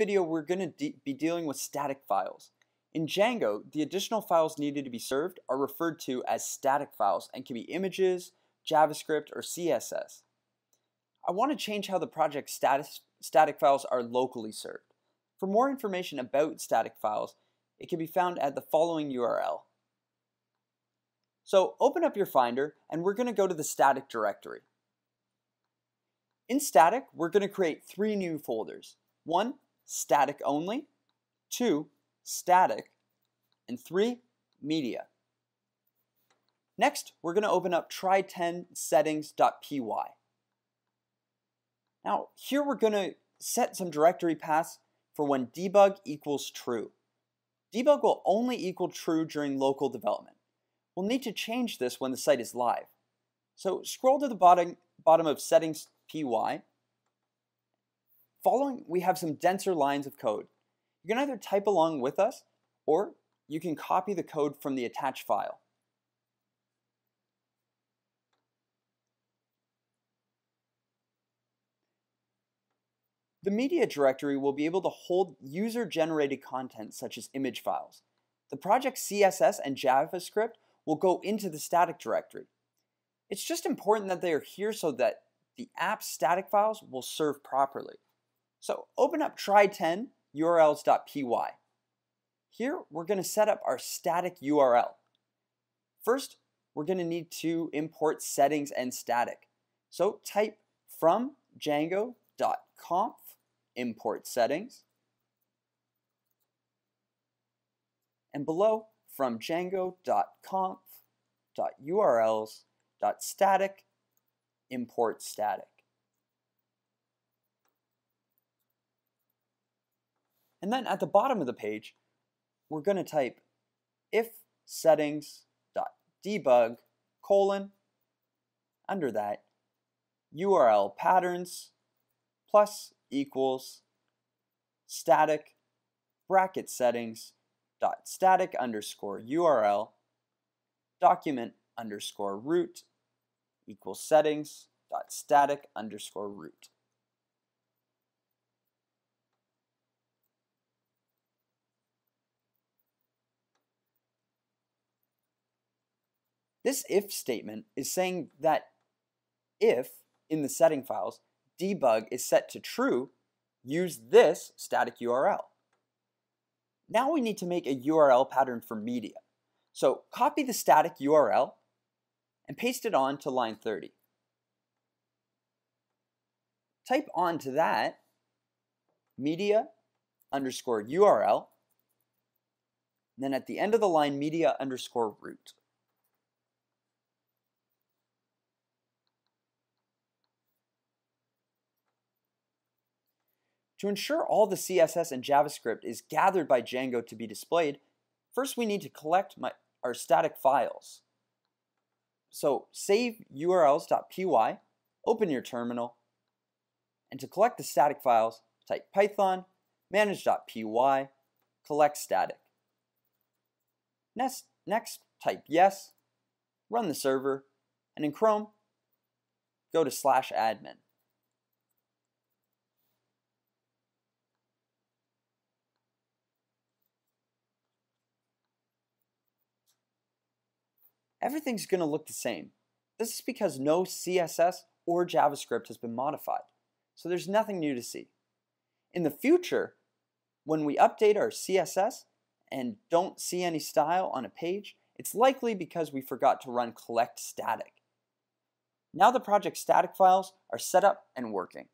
video, we're going to de be dealing with static files. In Django, the additional files needed to be served are referred to as static files and can be images, JavaScript, or CSS. I want to change how the project status, static files are locally served. For more information about static files, it can be found at the following URL. So open up your Finder and we're going to go to the static directory. In static, we're going to create three new folders. One, static only. Two, static. And three, media. Next, we're going to open up try10 settings.py. Now, here we're going to set some directory paths for when debug equals true. Debug will only equal true during local development. We'll need to change this when the site is live. So scroll to the bottom, bottom of settings py. Following, we have some denser lines of code. You can either type along with us, or you can copy the code from the attached file. The media directory will be able to hold user-generated content such as image files. The project CSS and JavaScript will go into the static directory. It's just important that they are here so that the app's static files will serve properly. So open up try10 urls.py. Here we're going to set up our static URL. First, we're going to need to import settings and static. So type from django.conf import settings. And below from django.conf.urls.static import static. And then at the bottom of the page, we're going to type if settings.debug colon under that URL patterns plus equals static bracket settings dot static underscore URL document underscore root equals settings dot static underscore root. This if statement is saying that if, in the setting files, debug is set to true, use this static URL. Now we need to make a URL pattern for media. So copy the static URL and paste it on to line 30. Type onto that media underscore URL, then at the end of the line media underscore root. To ensure all the CSS and JavaScript is gathered by Django to be displayed, first we need to collect my, our static files. So save urls.py, open your terminal, and to collect the static files, type python manage.py collect static. Next, next type yes, run the server, and in Chrome, go to slash admin. Everything's going to look the same. This is because no CSS or JavaScript has been modified, so there's nothing new to see. In the future, when we update our CSS and don't see any style on a page, it's likely because we forgot to run collect static. Now the project static files are set up and working.